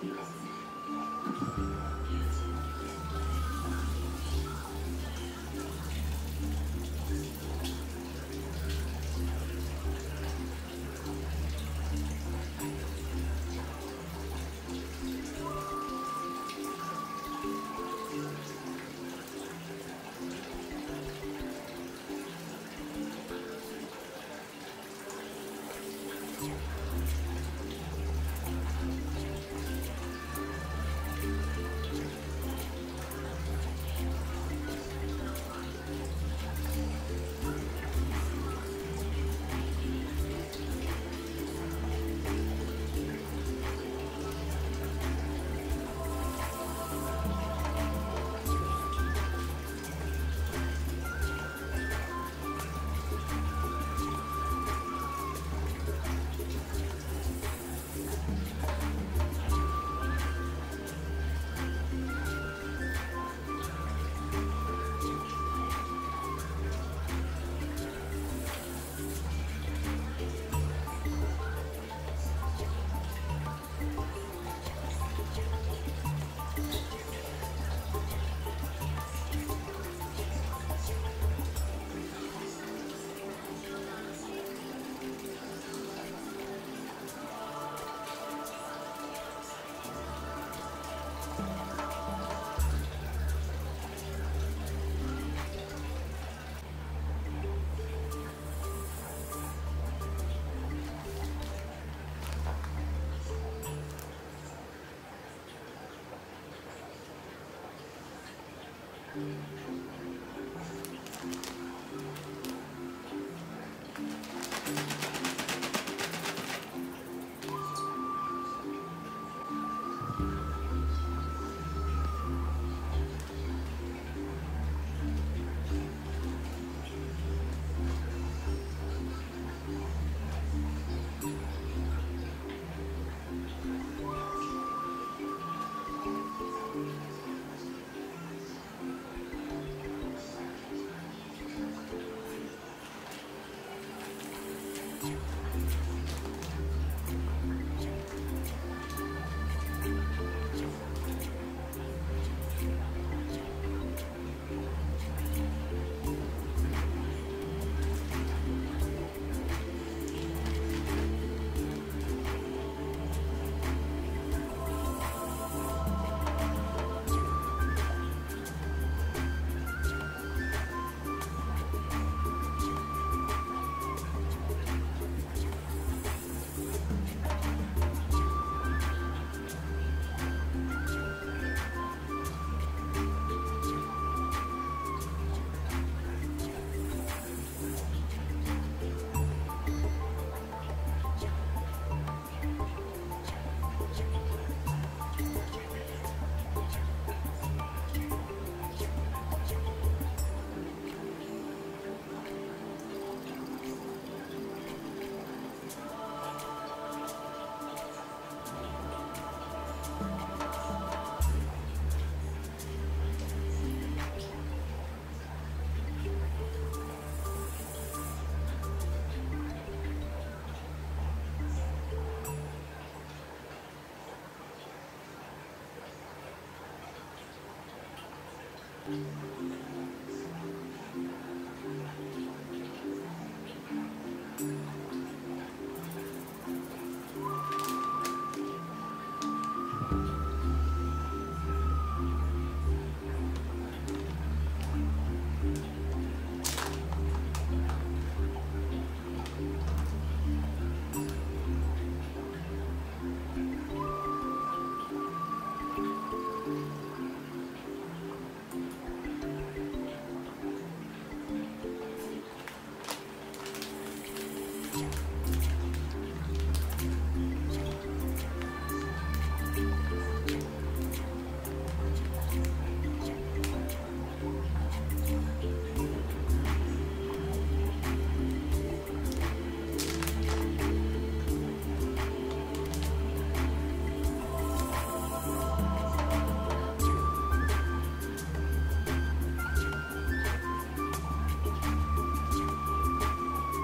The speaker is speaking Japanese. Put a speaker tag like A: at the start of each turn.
A: Yes. Mm-hmm. Thank you.